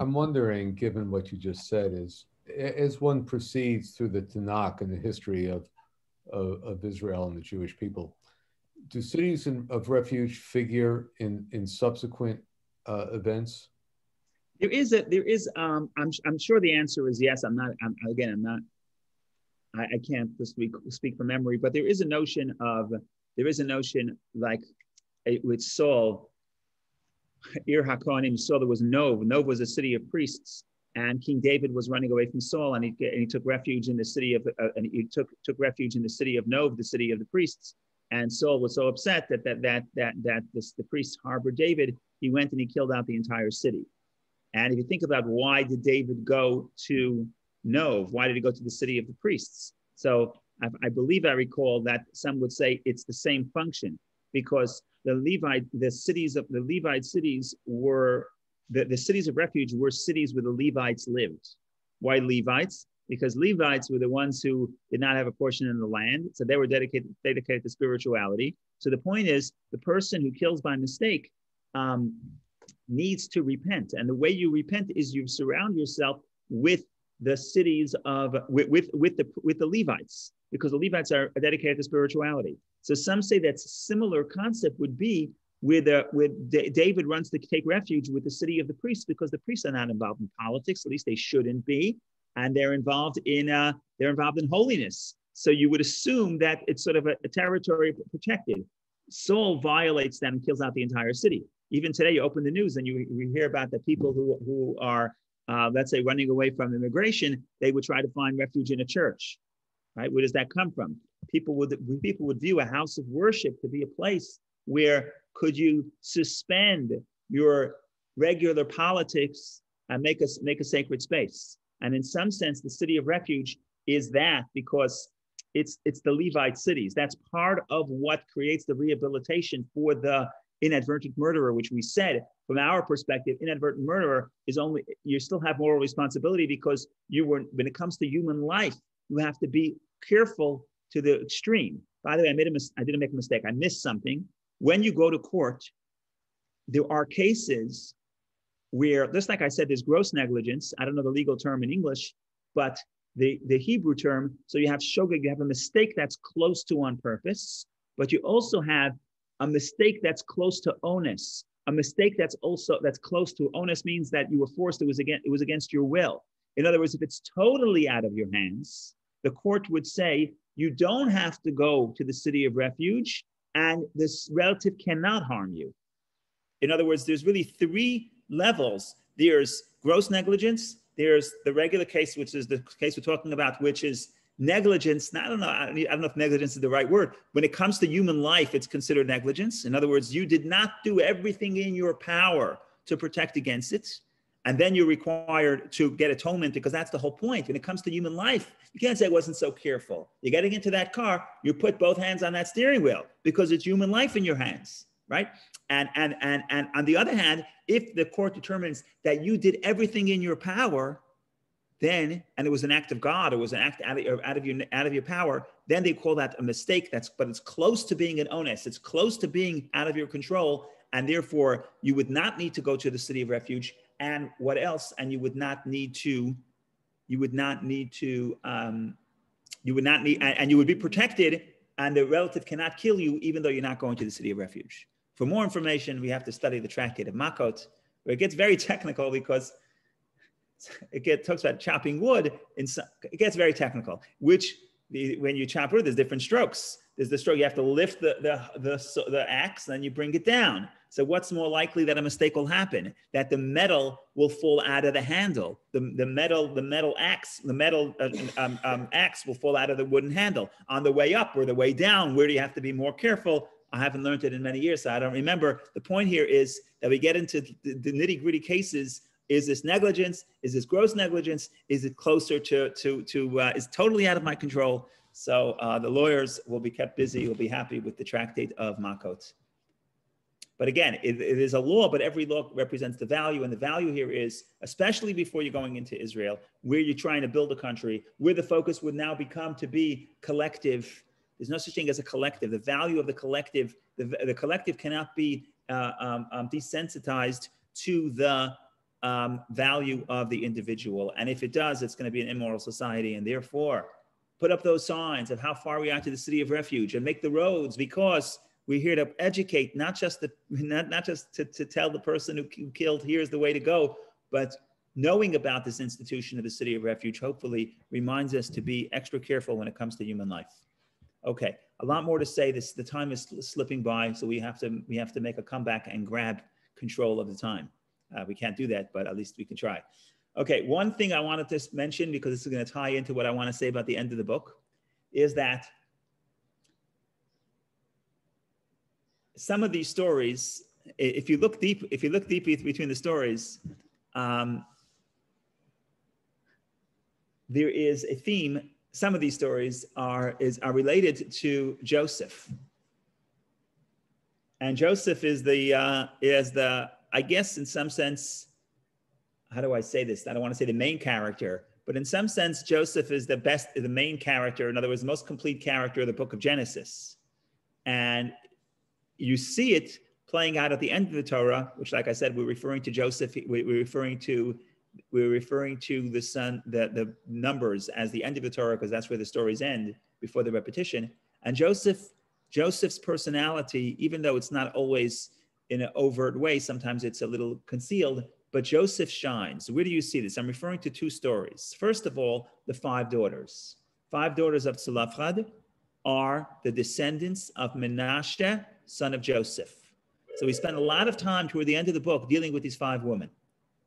I'm wondering, given what you just said, is as one proceeds through the Tanakh and the history of, of, of Israel and the Jewish people, do cities in, of refuge figure in, in subsequent uh, events? There is a, there is, um, I'm, I'm sure the answer is yes. I'm not, I'm, again, I'm not, I, I can't speak, speak from memory, but there is a notion of, there is a notion like with Saul, Ir HaKohanim, Saul, there was Nov. Nov was a city of priests and King David was running away from Saul, and he, and he took refuge in the city of uh, and he took took refuge in the city of Nov, the city of the priests. And Saul was so upset that that that that that this, the priests harbored David. He went and he killed out the entire city. And if you think about why did David go to Nov? Why did he go to the city of the priests? So I, I believe I recall that some would say it's the same function because the Levite, the cities of the Levite cities were the, the cities of refuge were cities where the Levites lived. Why Levites? Because Levites were the ones who did not have a portion in the land, so they were dedicated dedicated to spirituality. So the point is, the person who kills by mistake um, needs to repent, and the way you repent is you surround yourself with the cities of with with, with the with the Levites, because the Levites are dedicated to spirituality. So some say that similar concept would be where, the, where D- David runs to take refuge with the city of the priests because the priests are not involved in politics, at least they shouldn't be, and they're involved in uh, they're involved in holiness. So you would assume that it's sort of a, a territory protected. Saul violates them and kills out the entire city. Even today, you open the news and you, you hear about the people who who are uh, let's say running away from immigration, they would try to find refuge in a church. Right? Where does that come from? People would people would view a house of worship to be a place where could you suspend your regular politics and make us make a sacred space? And in some sense, the city of refuge is that because it's it's the Levite cities. That's part of what creates the rehabilitation for the inadvertent murderer, which we said from our perspective, inadvertent murderer is only you still have moral responsibility because you were when it comes to human life, you have to be careful to the extreme. By the way, I made a mis- I didn't make a mistake. I missed something when you go to court, there are cases where, just like I said, there's gross negligence. I don't know the legal term in English, but the, the Hebrew term, so you have shogeg, you have a mistake that's close to on purpose, but you also have a mistake that's close to onus. A mistake that's also that's close to onus means that you were forced, it was against it was against your will. In other words, if it's totally out of your hands, the court would say you don't have to go to the city of refuge and this relative cannot harm you. In other words, there's really three levels. There's gross negligence. There's the regular case, which is the case we're talking about, which is negligence. I don't know. I don't know if negligence is the right word. When it comes to human life, it's considered negligence. In other words, you did not do everything in your power to protect against it. And then you're required to get atonement because that's the whole point. When it comes to human life, you can't say I wasn't so careful. You're getting into that car, you put both hands on that steering wheel because it's human life in your hands, right? And and and and on the other hand, if the court determines that you did everything in your power, then and it was an act of God, it was an act out of, out of your out of your power, then they call that a mistake. That's but it's close to being an onus. It's close to being out of your control, and therefore you would not need to go to the city of refuge and what else? And you would not need to, you would not need to, um, you would not need, and, and you would be protected, and the relative cannot kill you, even though you're not going to the city of refuge. For more information, we have to study the tractate of Makot, where it gets very technical because it gets, talks about chopping wood. Some, it gets very technical, which when you chop wood, there's different strokes. There's the stroke, you have to lift the, the, the, the axe, then you bring it down. So what's more likely that a mistake will happen? That the metal will fall out of the handle. The, the metal, the metal axe, the metal uh, um, um, axe will fall out of the wooden handle. On the way up or the way down, where do you have to be more careful? I haven't learned it in many years, so I don't remember. The point here is that we get into the, the nitty gritty cases. Is this negligence? Is this gross negligence? Is it closer to to to? Uh, is totally out of my control. So uh, the lawyers will be kept busy. Will be happy with the tractate of Makot. But again, it, it is a law, but every law represents the value. And the value here is, especially before you're going into Israel, where you're trying to build a country, where the focus would now become to be collective. There's no such thing as a collective. The value of the collective, the, the collective cannot be uh, um, um, desensitized to the um, value of the individual. And if it does, it's going to be an immoral society. And therefore, put up those signs of how far we are to the city of refuge and make the roads because we're here to educate, not just the, not, not just to, to tell the person who killed, here's the way to go, but knowing about this institution of the city of refuge hopefully reminds us to be extra careful when it comes to human life. Okay, a lot more to say. This the time is slipping by, so we have to we have to make a comeback and grab control of the time. Uh, we can't do that, but at least we can try. Okay, one thing I wanted to mention because this is going to tie into what I want to say about the end of the book is that some of these stories, if you look deep, if you look deep between the stories, um, there is a theme. Some of these stories are is are related to Joseph, and Joseph is the uh, is the I guess in some sense, how do I say this? I don't want to say the main character, but in some sense, Joseph is the best, the main character. In other words, the most complete character of the book of Genesis, and you see it playing out at the end of the Torah, which, like I said, we're referring to Joseph. We're referring to we're referring to the son, the the numbers as the end of the Torah, because that's where the stories end before the repetition. And Joseph, Joseph's personality, even though it's not always in an overt way, sometimes it's a little concealed. But Joseph shines. Where do you see this? I'm referring to two stories. First of all, the five daughters. Five daughters of Tzlafchad are the descendants of Menashe, son of Joseph. So we spend a lot of time toward the end of the book dealing with these five women.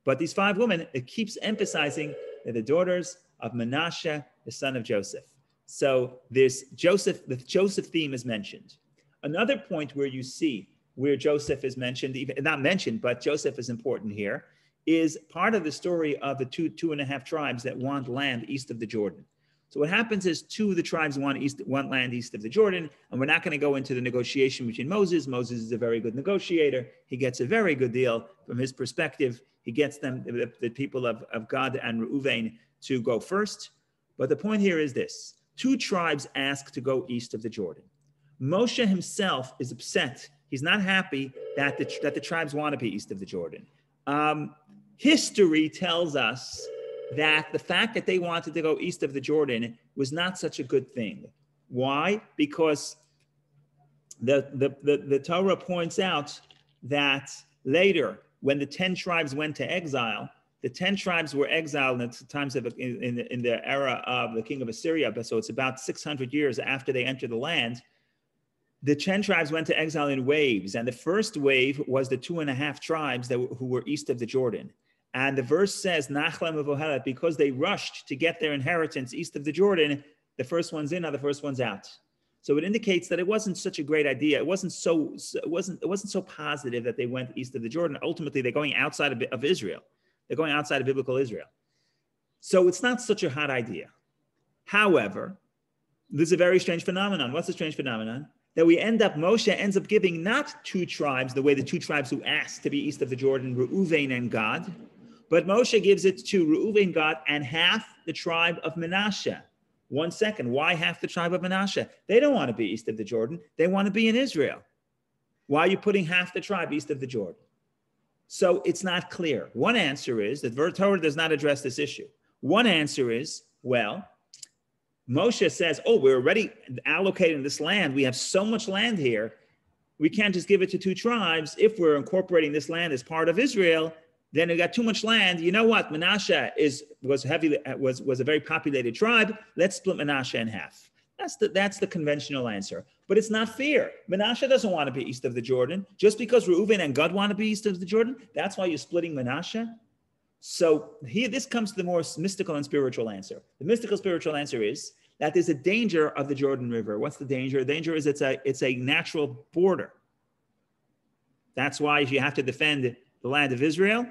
But these five women, it keeps emphasizing they're the daughters of Menashe, the son of Joseph. So there's Joseph, the Joseph theme is mentioned. Another point where you see where Joseph is mentioned, even not mentioned, but Joseph is important here, is part of the story of the two, two and a half tribes that want land east of the Jordan. So what happens is two of the tribes want east, want land east of the Jordan, and we're not going to go into the negotiation between Moses. Moses is a very good negotiator. He gets a very good deal from his perspective. He gets them, the, the people of, of Gad and Reuven, to go first. But the point here is this: two tribes ask to go east of the Jordan. Moshe himself is upset. He's not happy that the, that the tribes want to be east of the Jordan. Um, history tells us that the fact that they wanted to go east of the Jordan was not such a good thing. Why? Because the, the, the, the Torah points out that later, when the 10 tribes went to exile, the 10 tribes were exiled in the times of in, in, in the era of the king of Assyria. So it's about 600 years after they entered the land. The 10 tribes went to exile in waves. And the first wave was the two and a half tribes that, who were east of the Jordan. And the verse says, Nachlam because they rushed to get their inheritance east of the Jordan, the first one's in, are the first one's out. So it indicates that it wasn't such a great idea. It wasn't so it wasn't it wasn't so positive that they went east of the Jordan. Ultimately, they're going outside of, of Israel. They're going outside of biblical Israel. So it's not such a hot idea. However, there's a very strange phenomenon. What's the strange phenomenon? That we end up, Moshe ends up giving not two tribes, the way the two tribes who asked to be east of the Jordan, Reuven and Gad, but Moshe gives it to Reuven, Gad, and half the tribe of Manasseh. One second, why half the tribe of Manasseh? They don't want to be east of the Jordan. They want to be in Israel. Why are you putting half the tribe east of the Jordan? So it's not clear. One answer is that Torah does not address this issue. One answer is, well, Moshe says, oh, we're already allocating this land. We have so much land here. We can't just give it to two tribes. If we're incorporating this land as part of Israel, then we got too much land. You know what? Manasseh is was heavy was was a very populated tribe. Let's split Manasseh in half. That's the that's the conventional answer. But it's not fair. Manasseh doesn't want to be east of the Jordan. Just because Reuven and Gad want to be east of the Jordan, that's why you're splitting Manasseh. So here, this comes to the more mystical and spiritual answer. The mystical spiritual answer is that there's a danger of the Jordan River. What's the danger? The danger is it's a it's a natural border. That's why you have to defend the land of Israel.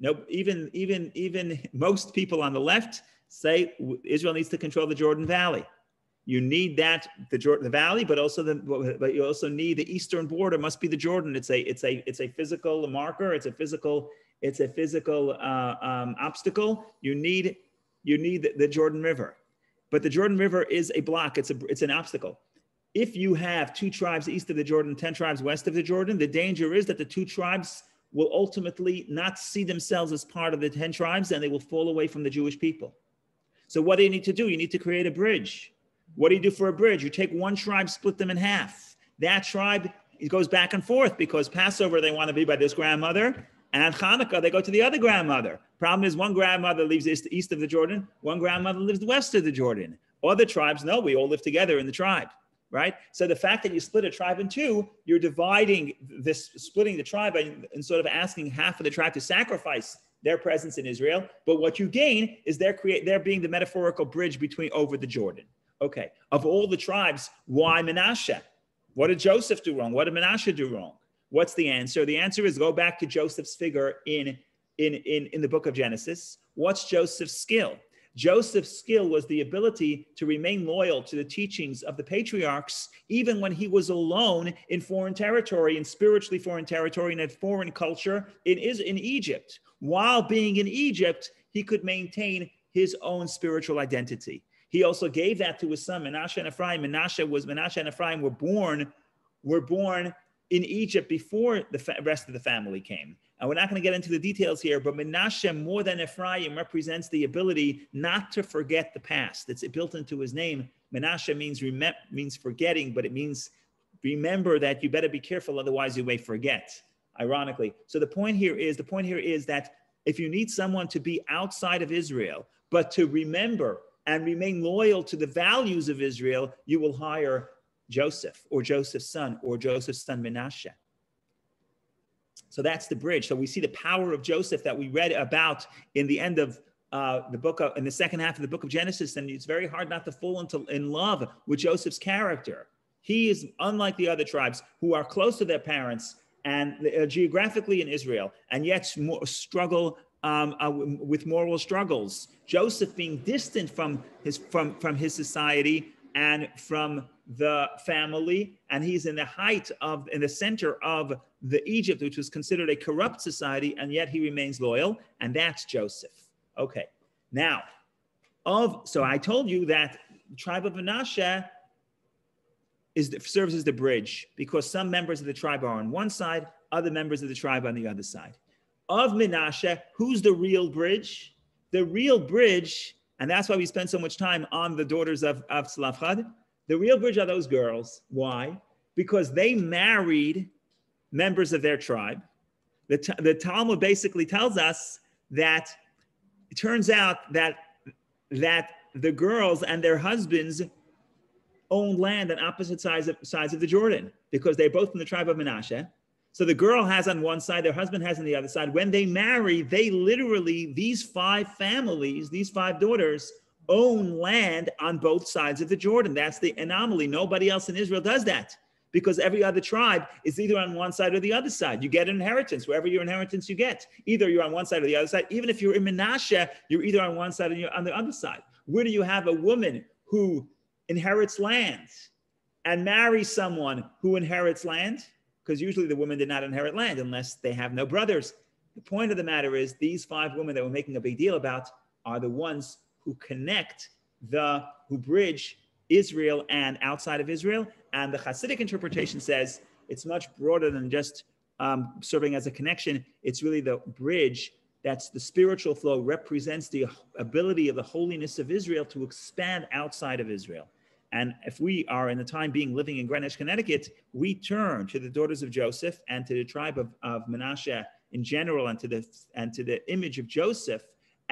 No, even even even most people on the left say Israel needs to control the Jordan Valley. You need that the Jordan the Valley, but also the but you also need the eastern border must be the Jordan. It's a it's a it's a physical marker. It's a physical it's a physical uh, um, obstacle. You need you need the Jordan River, but the Jordan River is a block. It's a it's an obstacle. If you have two tribes east of the Jordan, ten tribes west of the Jordan, the danger is that the two tribes will ultimately not see themselves as part of the 10 tribes and they will fall away from the Jewish people. So, what do you need to do? You need to create a bridge. What do you do for a bridge? You take one tribe, split them in half. That tribe it goes back and forth because Passover they want to be by this grandmother, and at Hanukkah they go to the other grandmother. Problem is, one grandmother lives east of the Jordan, one grandmother lives west of the Jordan. Other tribes, no, we all live together in the tribe right? So the fact that you split a tribe in two, you're dividing this, splitting the tribe and, and sort of asking half of the tribe to sacrifice their presence in Israel. But what you gain is they're create they're being the metaphorical bridge between over the Jordan. Okay, of all the tribes, why Manasseh? What did Joseph do wrong? What did Manasseh do wrong? What's the answer? The answer is go back to Joseph's figure in in in, in the book of Genesis. What's Joseph's skill? Joseph's skill was the ability to remain loyal to the teachings of the patriarchs, even when he was alone in foreign territory, in spiritually foreign territory, in a foreign culture. Is in Egypt. While being in Egypt, he could maintain his own spiritual identity. He also gave that to his son Manasseh and Ephraim. Manasseh was Manasseh and Ephraim were born were born in Egypt before the rest of the family came. And we're not going to get into the details here, but Menashe, more than Ephraim, represents the ability not to forget the past. It's built into his name. Menashe means rem- means forgetting, but it means remember that you better be careful, otherwise you may forget. Ironically, so the point here is the point here is that if you need someone to be outside of Israel, but to remember and remain loyal to the values of Israel, you will hire Joseph or Joseph's son or Joseph's son Menashe. So that's the bridge. So we see the power of Joseph that we read about in the end of uh, the book of, in the second half of the book of Genesis, and it's very hard not to fall into in love with Joseph's character. He is unlike the other tribes who are close to their parents and uh, geographically in Israel, and yet more, struggle um, uh, with moral struggles. Joseph being distant from his from from his society and from the family, and he's in the height of, in the center of the Egypt, which was considered a corrupt society, and yet he remains loyal, and that's Joseph. Okay, now, of so I told you that the tribe of Menashe is the, serves as the bridge because some members of the tribe are on one side, other members of the tribe on the other side. Of Menashe, who's the real bridge? The real bridge, and that's why we spend so much time on the daughters of, of Tzlafchad, the real bridge are those girls. Why? Because they married members of their tribe. The, the Talmud basically tells us that it turns out that that the girls and their husbands own land on opposite sides of, sides of the Jordan because they're both from the tribe of Menashe. So the girl has on one side, their husband has on the other side. When they marry, they literally, these five families, these five daughters, own land on both sides of the Jordan. That's the anomaly. Nobody else in Israel does that. because every other tribe is either on one side or the other side. You get an inheritance wherever your inheritance you get. Either you're on one side or the other side. Even if you're in Menashe, you're either on one side or you're on the other side. Where do you have a woman who inherits land and marries someone who inherits land? Because usually the women did not inherit land unless they have no brothers. The point of the matter is these five women that we're making a big deal about are the ones who connect the who bridge Israel and outside of Israel. And the Hasidic interpretation says it's much broader than just um, serving as a connection. It's really the bridge that's the spiritual flow represents the ability of the holiness of Israel to expand outside of Israel. And if we are in the time being living in Greenwich, Connecticut, we turn to the daughters of Joseph and to the tribe of, of Menashe in general and to the and to the image of Joseph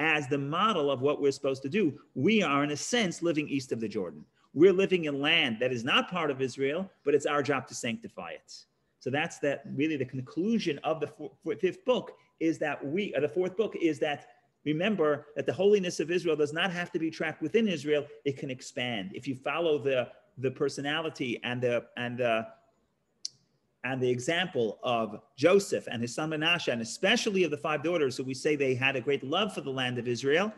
as the model of what we're supposed to do. We are, in a sense, living east of the Jordan. We're living in land that is not part of Israel, but it's our job to sanctify it. So that's that really the conclusion of the four, fifth book is that we, uh, the fourth book is that remember that the holiness of Israel does not have to be trapped within Israel, it can expand. If you follow the, the personality and the, and the, and the example of Joseph and his son Manasseh, and especially of the five daughters who we say they had a great love for the land of Israel,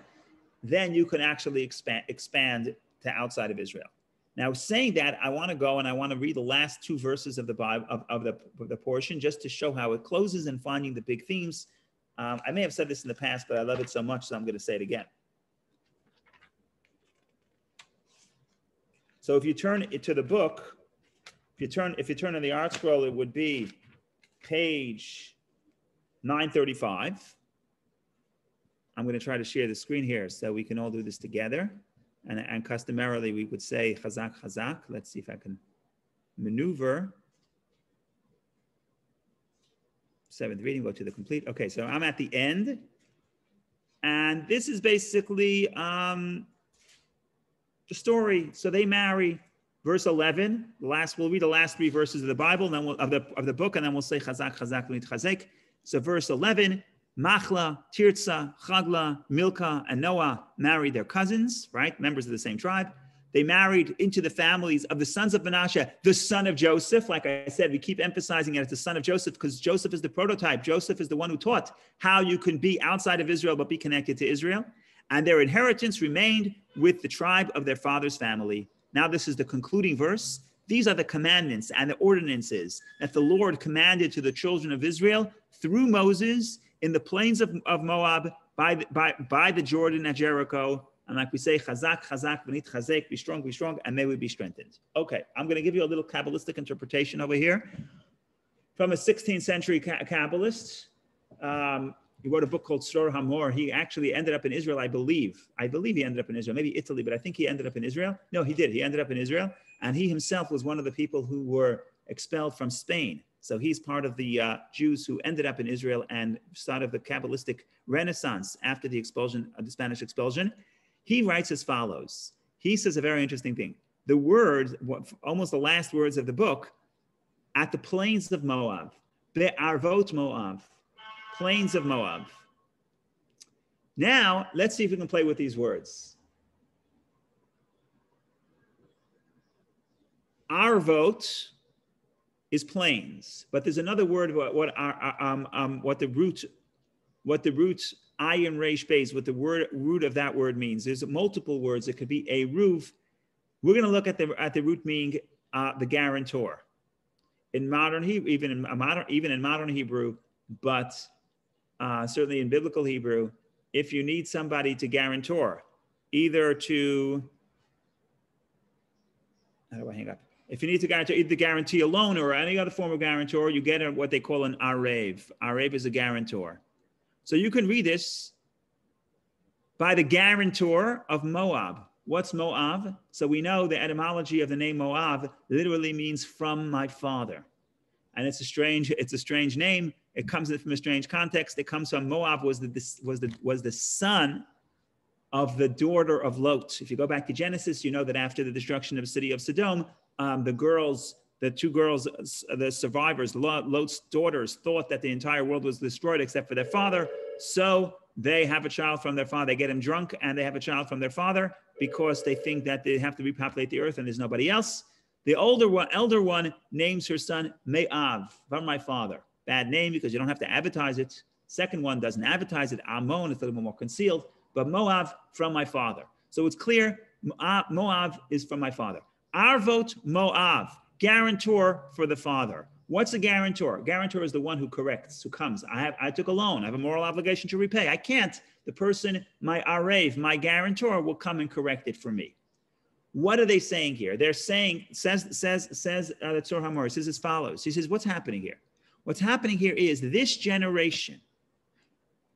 then you can actually expand, expand to outside of Israel. Now, saying that, I want to go and I want to read the last two verses of the Bible of, of, the, of the portion just to show how it closes and finding the big themes. Um, I may have said this in the past, but I love it so much, so I'm going to say it again. So if you turn it to the book, you turn if you turn on the ArtScroll, it would be page 935. I'm going to try to share the screen here so we can all do this together. And, and customarily, we would say chazak, chazak. Let's see if I can maneuver. Seventh reading, go to the complete. Okay, so I'm at the end. And this is basically um, the story. So they marry, verse 11. The last, we'll read the last three verses of the Bible, then we'll, of the of the book, and then we'll say chazak, chazak, chazek. So verse 11. Machla, Tirza, Chagla, Milka, and Noah married their cousins, right? Members of the same tribe. They married into the families of the sons of Menashe, the son of Joseph. Like I said, we keep emphasizing it as the son of Joseph because Joseph is the prototype. Joseph is the one who taught how you can be outside of Israel but be connected to Israel. And their inheritance remained with the tribe of their father's family. Now, this is the concluding verse. These are the commandments and the ordinances that the Lord commanded to the children of Israel through Moses in the plains of, of Moab by the, by, by the Jordan at Jericho. And like we say, chazak, chazak, benit chazek, be strong, be strong, and may we be strengthened. Okay, I'm going to give you a little Kabbalistic interpretation over here from a 16th century Kabbalist. Um, he wrote a book called Tzror Hamor. He actually ended up in Israel, I believe. I believe he ended up in Israel, maybe Italy, but I think he ended up in Israel. No, he did. He ended up in Israel. And he himself was one of the people who were expelled from Spain so he's part of the uh, Jews who ended up in Israel and started the Kabbalistic Renaissance after the expulsion, of uh, the Spanish expulsion. He writes as follows. He says a very interesting thing. The words, almost the last words of the book, at the plains of Moab, Be'arvot Moab, plains of Moab. Now, let's see if we can play with these words. Arvot is plains. But there's another word what what um, um, what the root what the root ayin resh base what the word root of that word means. There's multiple words. It could be a roof. We're going to look at the at the root meaning uh, the guarantor. In modern Hebrew, even in modern even in modern Hebrew, but uh, certainly in biblical Hebrew, if you need somebody to guarantor, either to how do I hang up? If you need to guarantee either the guarantee a loan or any other form of guarantor, you get what they call an arev. Arev is a guarantor. So you can read this by the guarantor of Moab. What's Moab? So we know the etymology of the name Moab literally means from my father. And it's a strange, it's a strange name. It comes from a strange context. It comes from Moab was the was the was the son of the daughter of Lot. If you go back to Genesis, you know that after the destruction of the city of Sodom, um, the girls, the two girls, the survivors, Lot's daughters, thought that the entire world was destroyed except for their father. So they have a child from their father. They get him drunk and they have a child from their father because they think that they have to repopulate the earth and there's nobody else. The older one, elder one names her son Me'av, from my father. Bad name because you don't have to advertise it. Second one doesn't advertise it. Amon, it's a little more concealed. But Moab, from my father. So it's clear Moab is from my father. Arvot, Moab, guarantor for the father. What's a guarantor? Guarantor is the one who corrects, who comes. I have I took a loan. I have a moral obligation to repay. I can't. The person, my arev, my guarantor, will come and correct it for me. What are they saying here? They're saying, says, says, says uh, the Tzror Hamor, says as follows. He says, what's happening here? What's happening here is this generation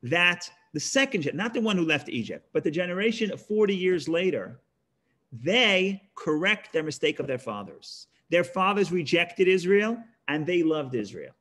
that the second, not the one who left Egypt, but the generation of 40 years later, they correct their mistake of their fathers. Their fathers rejected Israel and they loved Israel.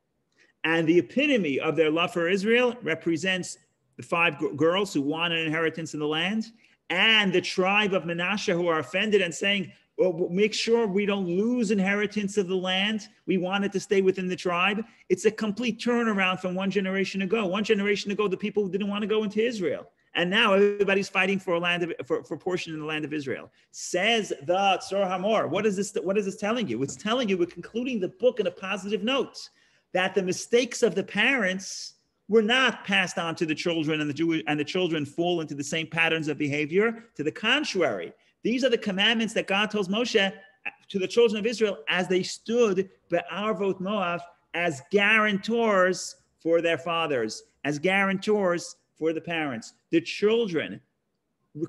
And the epitome of their love for Israel represents the five girls who want an inheritance in the land and the tribe of Manasseh who are offended and saying, well, make sure we don't lose inheritance of the land. We want it to stay within the tribe. It's a complete turnaround from one generation ago. One generation ago, the people didn't want to go into Israel. And now everybody's fighting for a land of, for, for portion in the land of Israel. Says the Tzror Hamor. What is this? What is this telling you? It's telling you we're concluding the book in a positive note that the mistakes of the parents were not passed on to the children, and the Jew and the children fall into the same patterns of behavior. To the contrary, these are the commandments that God tells Moshe uh, to the children of Israel as they stood Be'arvot Moab as guarantors for their fathers, as guarantors for the parents. The children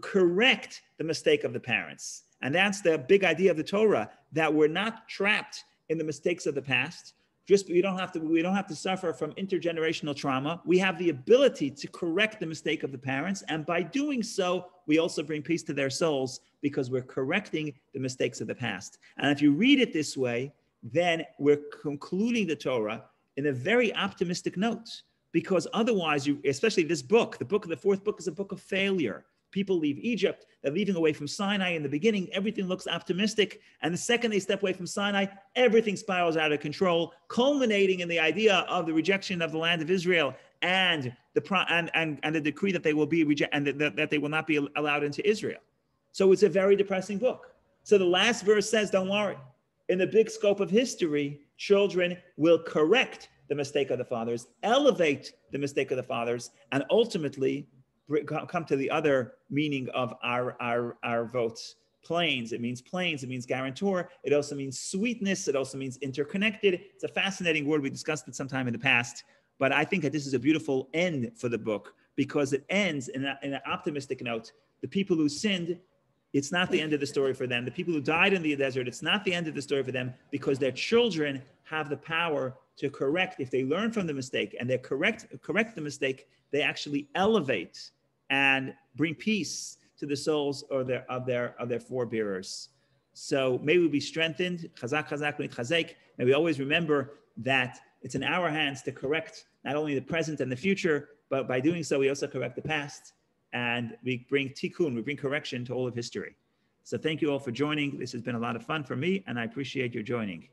correct the mistake of the parents. And that's the big idea of the Torah that we're not trapped in the mistakes of the past. Just we don't have to we don't have to suffer from intergenerational trauma. We have the ability to correct the mistake of the parents, and by doing so, we also bring peace to their souls because we're correcting the mistakes of the past. And if you read it this way, then we're concluding the Torah in a very optimistic note because otherwise you especially this book the book of the fourth book is a book of failure people leave egypt they're leaving away from sinai. In the beginning everything looks optimistic. And the second they step away from sinai everything spirals out of control culminating in the idea of the rejection of the land of israel and the and, and, and the decree that they will be reject and that, that they will not be allowed into israel. So it's a very depressing book. So the last verse says don't worry. In the big scope of history children will correct the mistake of the fathers, elevate the mistake of the fathers, and ultimately come to the other meaning of our, our, our votes. Plains, it means plains, it means guarantor, it also means sweetness, it also means interconnected. It's a fascinating word. We discussed it sometime in the past, but I think that this is a beautiful end for the book because it ends in, a, in an optimistic note. The people who sinned it's not the end of the story for them. The people who died in the desert, it's not the end of the story for them because their children have the power to correct. If they learn from the mistake and they correct correct the mistake, they actually elevate and bring peace to the souls or their of their of their forebearers. So may we be strengthened. Chazak, chazak, chazek. May we always remember that it's in our hands to correct not only the present and the future, but by doing so, we also correct the past and we bring tikkun, we bring correction to all of history. So thank you all for joining. This has been a lot of fun for me, and I appreciate your joining.